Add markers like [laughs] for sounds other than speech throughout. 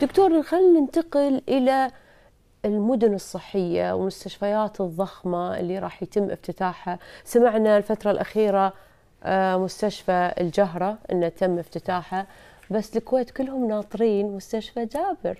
دكتور خلينا ننتقل إلى المدن الصحية والمستشفيات الضخمة اللي راح يتم افتتاحها. سمعنا الفترة الأخيرة آه، مستشفى الجهرة إنه تم افتتاحها بس الكويت كلهم ناطرين مستشفى جابر.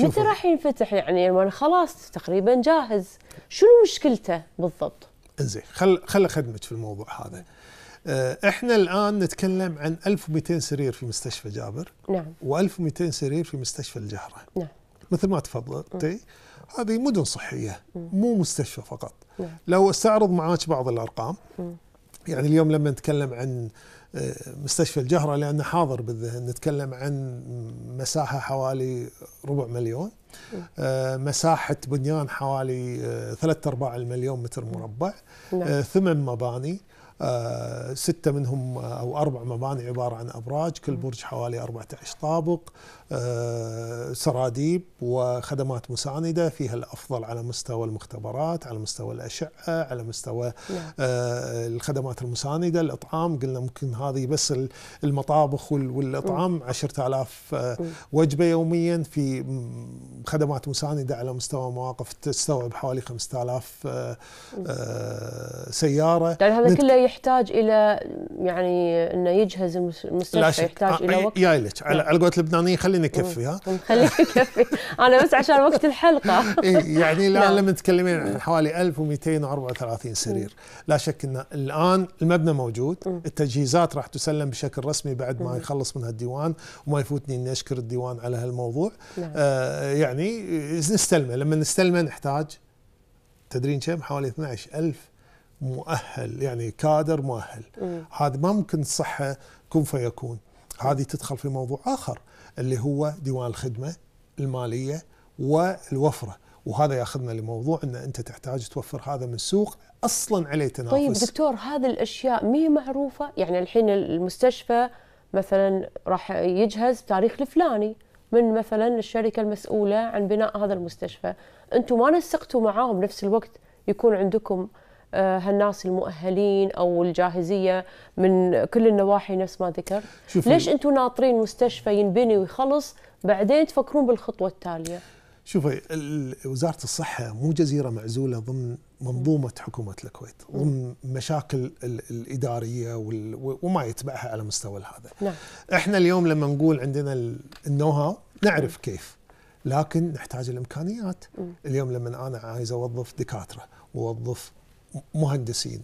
متى راح ينفتح؟ يعني خلاص تقريبا جاهز. شنو مشكلته بالضبط؟ زين خل خل اخدمك في الموضوع هذا. إحنا الآن نتكلم عن 1200 سرير في مستشفى جابر نعم. و1200 سرير في مستشفى الجهرة. نعم. مثل ما تفضلتي هذه مدن صحية مو مستشفى فقط. نعم. لو أستعرض معاك بعض الأرقام. يعني اليوم لما نتكلم عن آه، مستشفى الجهرة لأنه حاضر بالذهن نتكلم عن مساحة حوالي ربع مليون. آه، مساحة بنيان حوالي آه، ثلاثة أرباع المليون متر مربع. نعم. آه، ثمان مباني. آه، ستة منهم آه، أو أربع مباني عبارة عن أبراج كل برج حوالي 14 طابق. آه، سراديب وخدمات مساندة فيها الأفضل على مستوى المختبرات على مستوى الأشعة على مستوى نعم. آه، الخدمات المساندة الإطعام. قلنا ممكن هذه بس ال- المطابخ وال- والإطعام 10000 آه،. وجبة يوميا في خدمات مساندة على مستوى مواقف تستوعب حوالي 5000 آه، آه، سيارة. يعني هذا كله يحتاج إلى يعني إنه يجهز المستشفى يحتاج آه، إلى وقت. جاي لك على نعم. على قولة اللبنانيين خليني أكفي ها؟ خليك يكفي أنا بس عشان وقت الحلقة. [laughs] إيه يعني الان نعم. لما نتكلمين عن حوالي 1234 سرير. لا شك إن الآن المبنى موجود. التجهيزات راح تسلم بشكل رسمي بعد ما يخلص من هالديوان وما يفوتني إني أشكر الديوان على هالموضوع. نعم. آه يعني نستلمه. لما نستلمه نحتاج تدرين كم؟ حوالي 12000 مؤهل يعني كادر مؤهل. هذا ما ممكن الصحة كن فيكون. هذه تدخل في موضوع آخر. اللي هو ديوان الخدمة المالية والوفرة. وهذا ياخذنا لموضوع إن أنت تحتاج توفر هذا من سوق أصلا عليه تنافس. طيب دكتور هذه الأشياء مي معروفة؟ يعني الحين المستشفى مثلا راح يجهز تاريخ الفلاني من مثلا الشركة المسؤولة عن بناء هذا المستشفى. أنتم ما نسقتوا معاهم بنفس الوقت يكون عندكم هالناس المؤهلين أو الجاهزية من كل النواحي نفس ما شوفي- ليش أنتم ناطرين مستشفى ينبني ويخلص بعدين تفكرون بالخطوة التالية؟ شوفي وزارة الصحة مو جزيرة معزولة ضمن منظومة حكومة الكويت ضمن مشاكل ال- الإدارية وما يتبعها على مستوى هذا. نعم. إحنا اليوم لما نقول عندنا ال- النو هاو نعرف كيف لكن نحتاج الإمكانيات. اليوم لما أنا عايز أوظف دكاترة وأوظف مهندسين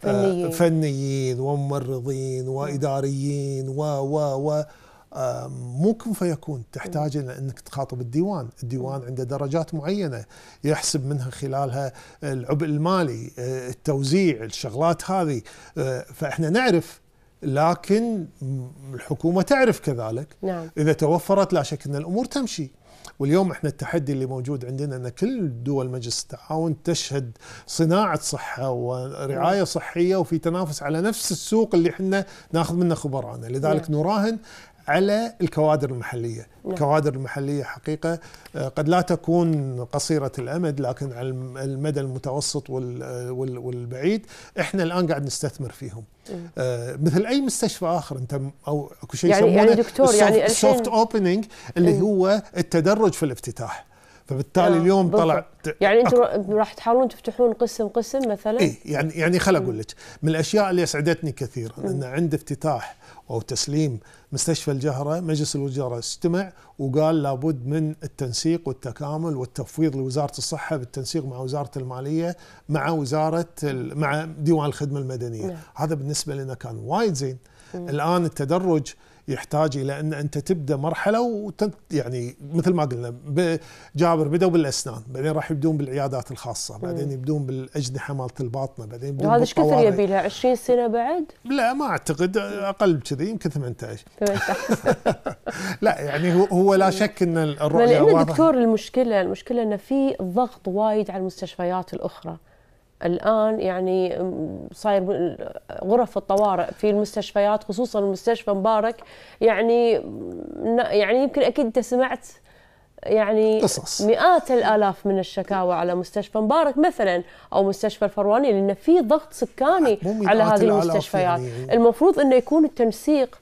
فنيين. آه، فنيين. وممرضين وإداريين و و و آه، مو كن فيكون تحتاج إلى إنك تخاطب الديوان، الديوان عنده درجات معينة يحسب منها خلالها العبء المالي، آه، التوزيع، الشغلات هذه، فإحنا نعرف لكن الحكومة تعرف كذلك. نعم. إذا توفرت لا شك إن الأمور تمشي. واليوم إحنا التحدي اللي موجود عندنا إن كل دول مجلس التعاون تشهد صناعة صحة ورعاية صحية وفي تنافس على نفس السوق اللي إحنا ناخذ منه خبرانا لذلك نعم. نراهن على الكوادر المحلية، نعم. الكوادر المحلية حقيقة آه، قد لا تكون قصيرة الأمد لكن على الم- المدى المتوسط وال- والبعيد إحنا الآن قاعد نستثمر فيهم. آه، مثل أي مستشفى آخر أنت أو أكو شيء يعني- يعني يسمونه دكتور، يعني ال soft opening اللي مم. هو التدرج في الافتتاح فبالتالي آه، اليوم بالضبط. طلع يعني أنتم راح تحاولون تفتحون قسم قسم مثلا؟ إيه يعني يعني خل أقول لك من الأشياء اللي أسعدتني كثيرا أن عند افتتاح أو تسليم مستشفى الجهرة مجلس الوزراء اجتمع وقال لابد من التنسيق والتكامل والتفويض لوزارة الصحة بالتنسيق مع وزارة المالية مع وزارة ال- مع ديوان الخدمة المدنية. نعم. هذا بالنسبة لنا كان وايد زين. الآن التدرج يحتاج إلى أن أنت تبدأ مرحلة وتنت يعني مثل ما قلنا جابر بدأوا بالأسنان بعدين راح يبدون بالعيادات الخاصة بعدين يبدون بالأجنحة مالت الباطنة بعدين يبدون وهذا إيش كثر. يبي لها 20 سنة بعد؟ لا ما أعتقد أقل بكذي يمكن 18 18 [laughs] [laughs] لا يعني هو هو لا شك إن الرؤية لأن دكتور المشكلة المشكلة إنه في ضغط وايد على المستشفيات الأخرى. الآن يعني صاير غرف الطوارئ في المستشفيات خصوصا المستشفى مبارك يعني يعني يمكن أكيد أنت سمعت يعني قصص. مئات الآلاف من الشكاوى على مستشفى مبارك مثلا أو مستشفى الفرواني لأن في ضغط سكاني على هذه المستشفيات يعني. المفروض إنه يكون التنسيق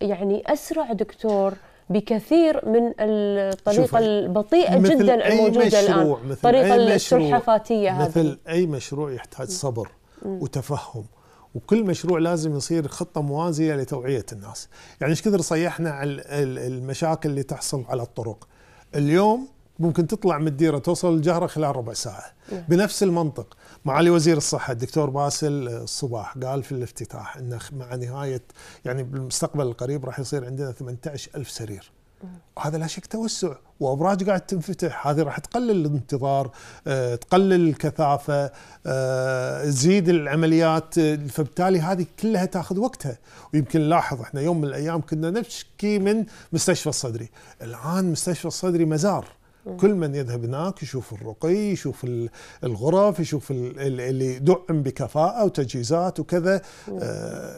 يعني أسرع دكتور بكثير من الطريقة البطيئة جدا الموجودة الآن. الطريقة السلحفاتية هذه. مثل أي مشروع يحتاج صبر وتفهم. وكل مشروع لازم يصير خطة موازية لتوعية الناس. يعني إيش كثر صيحنا على المشاكل اللي تحصل على الطرق؟ اليوم ممكن تطلع من الديرة توصل الجهرة خلال ربع ساعة. نعم. بنفس المنطق. معالي وزير الصحة الدكتور باسل الصباح قال في الافتتاح أنه مع نهاية يعني بالمستقبل القريب راح يصير عندنا 18 ألف سرير. وهذا لا شك توسع وأبراج قاعد تنفتح. هذه راح تقلل الانتظار أه تقلل الكثافة أه تزيد العمليات فبالتالي هذه كلها تاخذ وقتها. ويمكن نلاحظ إحنا يوم من الأيام كنا نشكي من مستشفى الصدري. الآن مستشفى الصدري مزار. كل من يذهب هناك يشوف الرقي يشوف الغرف يشوف اللي دعم بكفاءة وتجهيزات وكذا. آه،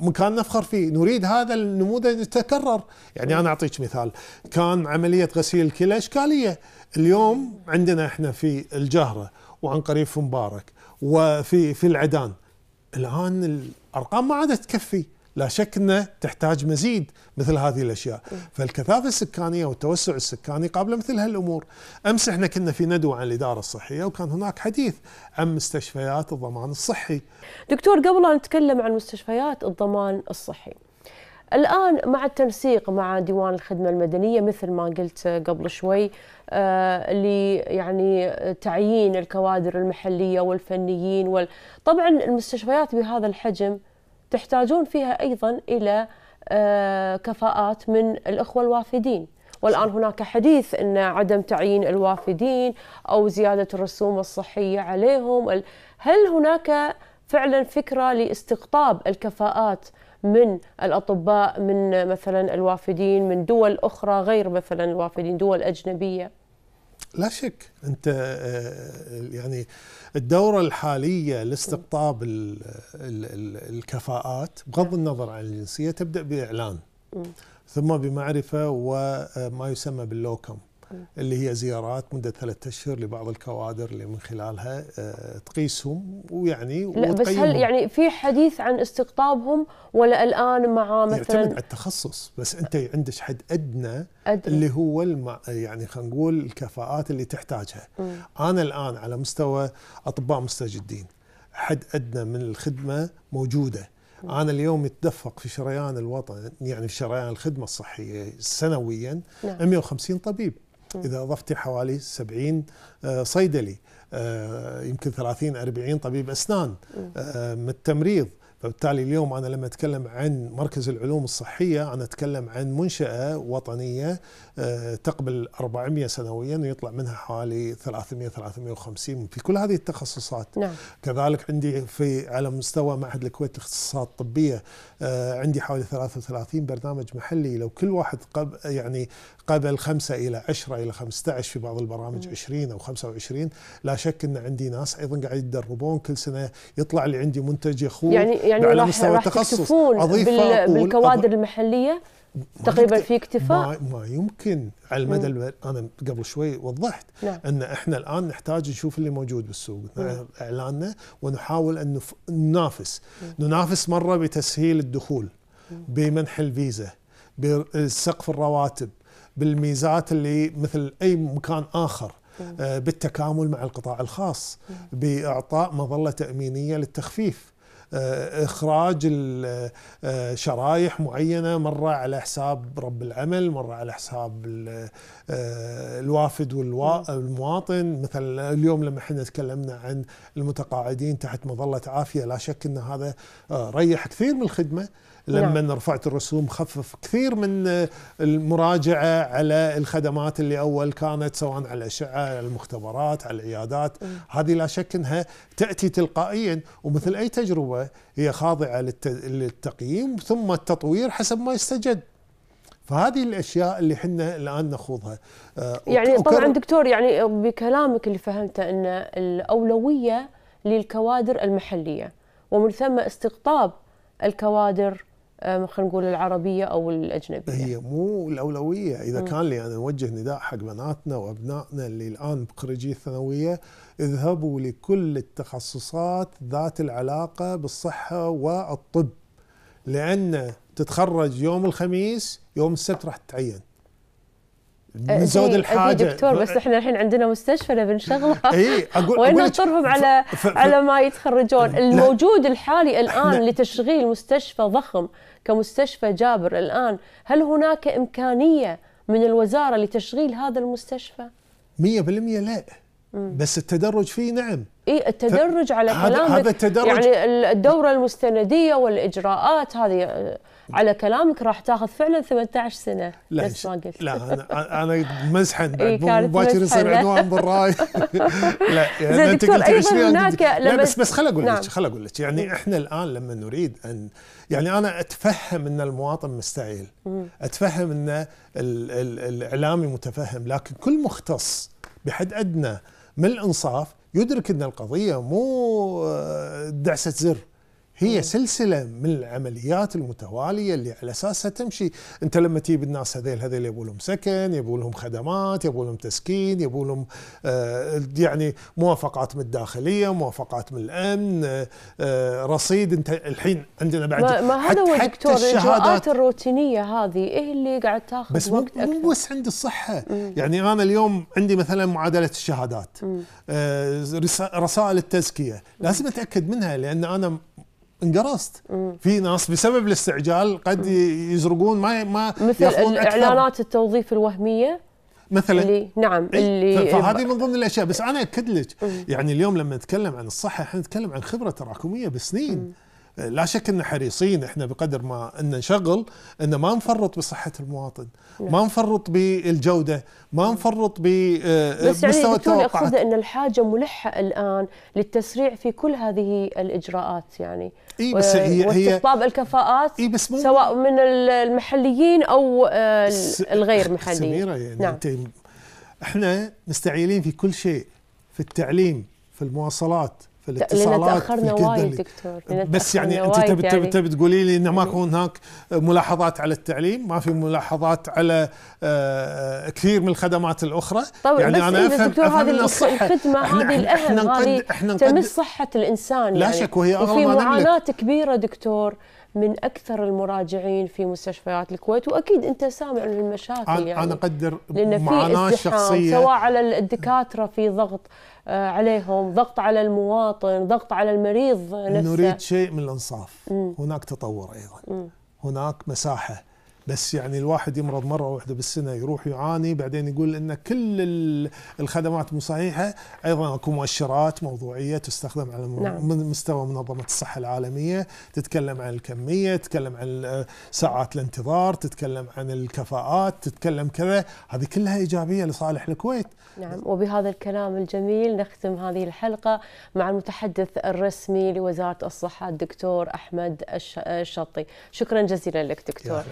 مكان نفخر فيه. نريد هذا النموذج يتكرر. يعني أنا أعطيك مثال. كان عملية غسيل الكلى إشكالية. اليوم عندنا إحنا في الجهرة وعن قريب في مبارك وفي في العدان. الآن الأرقام ما عادت تكفي. لا شك إنه تحتاج مزيد مثل هذه الأشياء، فالكثافة السكانية والتوسع السكاني قابلة مثل هالأمور. أمس إحنا كنا في ندوة عن الإدارة الصحية وكان هناك حديث عن مستشفيات الضمان الصحي. دكتور قبل أن نتكلم عن مستشفيات الضمان الصحي. الآن مع التنسيق مع ديوان الخدمة المدنية مثل ما قلت قبل شوي آه يعني تعيين الكوادر المحلية والفنيين وال... طبعا المستشفيات بهذا الحجم تحتاجون فيها أيضا إلى آه، كفاءات من الأخوة الوافدين. والآن هناك حديث إن عدم تعيين الوافدين أو زيادة الرسوم الصحية عليهم. هل هناك فعلا فكرة لاستقطاب الكفاءات من الأطباء من مثلا الوافدين من دول أخرى غير مثلا الوافدين دول أجنبية؟ لا شك. انت آه، يعني الدورة الحالية لاستقطاب الكفاءات بغض النظر عن الجنسية تبدأ بإعلان. ثم بمعرفة وما يسمى باللوكم. اللي هي زيارات مدة ثلاثة أشهر لبعض الكوادر اللي من خلالها آه، تقيسهم ويعني لا بس هل يعني في حديث عن استقطابهم ولا الآن مع مثلا يعتمد على التخصص بس أنت عندك حد أدنى, أدنى. اللي هو الم... يعني خلينا نقول الكفاءات اللي تحتاجها م. أنا الآن على مستوى أطباء مستجدين حد أدنى من الخدمة موجودة أنا اليوم يتدفق في شريان الوطن يعني في شريان الخدمة الصحية سنويا نعم. 150 طبيب إذا اضفتي حوالي 70 آه، صيدلي آه، يمكن 30 40 طبيب أسنان آه، من التمريض. فبالتالي اليوم أنا لما أتكلم عن مركز العلوم الصحية أنا أتكلم عن منشأة وطنية تقبل 400 سنويا ويطلع منها حوالي 300 350 في كل هذه التخصصات. نعم. كذلك عندي في على مستوى معهد الكويت للاختصاصات الطبيه عندي حوالي 33 برنامج محلي. لو كل واحد قب يعني قبل 5 إلى 10 إلى 15 في بعض البرامج 20 أو 25 لا شك إن عندي ناس أيضا قاعد يتدربون. كل سنة يطلع لي عندي منتج يخوض يعني يعني على مستوى التخصص. بال بالكوادر المحلية؟ تقريبا في اكتفاء؟ ما, ما يمكن. على المدى أنا قبل شوي وضحت نعم. إن إحنا الآن نحتاج نشوف اللي موجود بالسوق. نعم. إعلاننا ونحاول أن ننافس. نعم. ننافس مرة بتسهيل الدخول بمنح الفيزا بسقف الرواتب بالميزات اللي مثل أي مكان آخر آه، بالتكامل مع القطاع الخاص بإعطاء مظلة تأمينية للتخفيف. آه، إخراج آه، شرايح معينة مرة على حساب رب العمل مرة على حساب الوافد والمواطن مثل اليوم لما إحنا تكلمنا عن المتقاعدين تحت مظلة عافية لا شك إن هذا ريح كثير من الخدمة. لما نعم. رفعت الرسوم خفف كثير من المراجعة على الخدمات اللي أول كانت سواء على الاشعه على المختبرات على العيادات م. هذه لا شك إنها تأتي تلقائيا ومثل أي تجربة هي خاضعة للتقييم ثم التطوير حسب ما يستجد فهذه الأشياء اللي إحنا الآن نخوضها آه، يعني طبعا دكتور يعني بكلامك اللي فهمته إن الأولوية للكوادر المحلية ومن ثم استقطاب الكوادر خلينا نقول العربية أو الأجنبية. هي مو الأولوية. إذا م. كان لي أنا أوجه نداء حق بناتنا وأبنائنا اللي الآن بخريجي الثانوية اذهبوا لكل التخصصات ذات العلاقة بالصحة والطب لأن تتخرج يوم الخميس يوم السبت راح تتعين. من زود الحاجة. دكتور بس إحنا الحين عندنا مستشفى نبي نشغله [laughs] إي أقول وين نطرهم على ف... ف... على ما يتخرجون. الموجود الحالي الآن لتشغيل مستشفى ضخم كمستشفى جابر الآن هل هناك إمكانية من الوزارة لتشغيل هذا المستشفى؟ 100% لا. بس التدرج فيه نعم. إي التدرج على كلامك هذا التدرج يعني الدورة المستندية والإجراءات هذه على كلامك راح تاخذ فعلا 18 سنة. لا نفس ما قلت. لا أنا أنا مزحن مباشر يصير عنوان بالراي. [laughs] لا يعني أنت قلت 20 هناك لا بس بس خل أقول لك نعم. خل أقول لك. يعني إحنا الآن لما نريد ان يعني أنا أتفهم أن المواطن مستعيل أتفهم أن الإعلامي متفهم لكن كل مختص بحد أدنى من الإنصاف يدرك ان القضية مو آه، دعسة زر. هي سلسلة من العمليات المتوالية اللي على أساسها تمشي. أنت لما تجيب الناس هذيل هذيل يبوا لهم سكن يبوا لهم خدمات يبوا لهم تسكين يبوا لهم آه يعني موافقات من الداخلية موافقات من الأمن آه, آه، رصيد. أنت الحين عندنا بعد ما, ما هذا هو دكتور الاجراءات الروتينية هذه إيه اللي قاعد تاخذ بس وقت مو مو بس عند الصحة. مم. يعني أنا اليوم عندي مثلا معادلة الشهادات. آه رسائل التزكية. لازم أتأكد منها لأن أنا انقرصت. في ناس بسبب الاستعجال قد يزرقون ما ما مثل الإعلانات التوظيف الوهمية؟ مثلا. اللي نعم اللي فهذه من ضمن الأشياء. بس أنا أكد لك يعني اليوم لما نتكلم عن الصحة إحنا نتكلم عن خبرة تراكمية بسنين. مم. لا شك إن حريصين إحنا بقدر ما إن نشغل إن ما نفرط بصحة المواطن نعم. ما نفرط بالجودة ما نفرط بمستوى يعني التوقعات إن الحاجة ملحة الآن للتسريع في كل هذه الإجراءات يعني إي بس هي هي الكفاءات إيه بس سواء من المحليين أو آه، الغير [laughs] محليين سميره يعني نعم. أنت إحنا مستعيلين في كل شيء في التعليم في المواصلات في الاتصالات لأن تأخرنا وايد دكتور بس يعني أنت تبي يعني. تبي تقولي لي انه ماكو هناك ملاحظات على التعليم؟ ما في ملاحظات على آه كثير من الخدمات الأخرى؟ طبعا يعني بس أنا افهم دكتور هذه الخدمة هذه الأهم هذه تمس صحة الإنسان لا يعني. شك وهي اغلى وفي معاناة كبيرة دكتور. من أكثر المراجعين في مستشفيات الكويت وأكيد أنت سامع من المشاكل يعني أنا أقدر معاناة شخصية. سواء على الدكاترة في ضغط آه، عليهم ضغط على المواطن ضغط على المريض نفسه. نريد شيء من الإنصاف. هناك تطور أيضا. م. هناك مساحة. بس يعني الواحد يمرض مرة واحدة بالسنة يروح يعاني بعدين يقول إن كل الخدمات مو صحيحة. أيضا أكو مؤشرات موضوعية تستخدم على نعم. من مستوى منظمة الصحة العالمية تتكلم عن الكمية تتكلم عن ساعات الانتظار تتكلم عن الكفاءات تتكلم كذا. هذه كلها إيجابية لصالح الكويت. نعم. وبهذا الكلام الجميل نختم هذه الحلقة مع المتحدث الرسمي لوزارة الصحة الدكتور أحمد الشطي. شكرا جزيلا لك دكتور.